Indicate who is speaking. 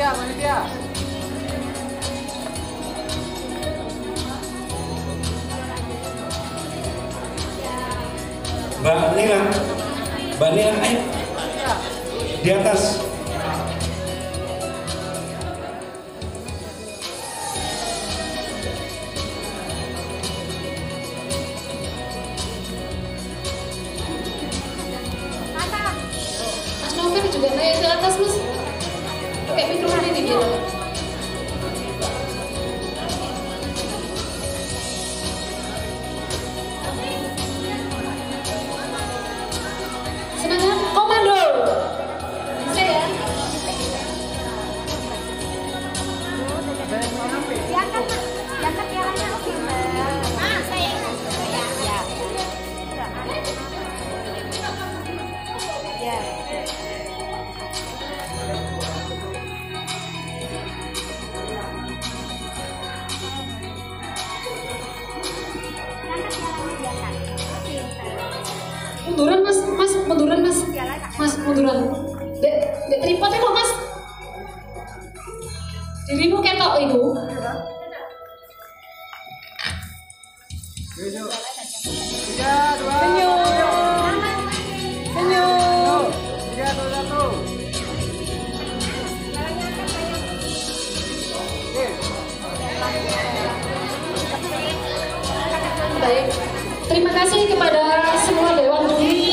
Speaker 1: Panitia, panitia.
Speaker 2: Mbak Nila, Mbak Nila, ayo di atas.
Speaker 3: Mas Novel juga naik ke atas mas
Speaker 4: Minum hari.
Speaker 3: Munduran mas. Mas munduran mas. Mas munduran. Dek dek tripodnya kok mas. Dirimu ketok ibu
Speaker 1: Tiga, dua, senyum. Senyum. Tiga, dua, satu.
Speaker 3: Baik, Terima kasih kepada semua Dewan Juri